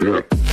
Yeah.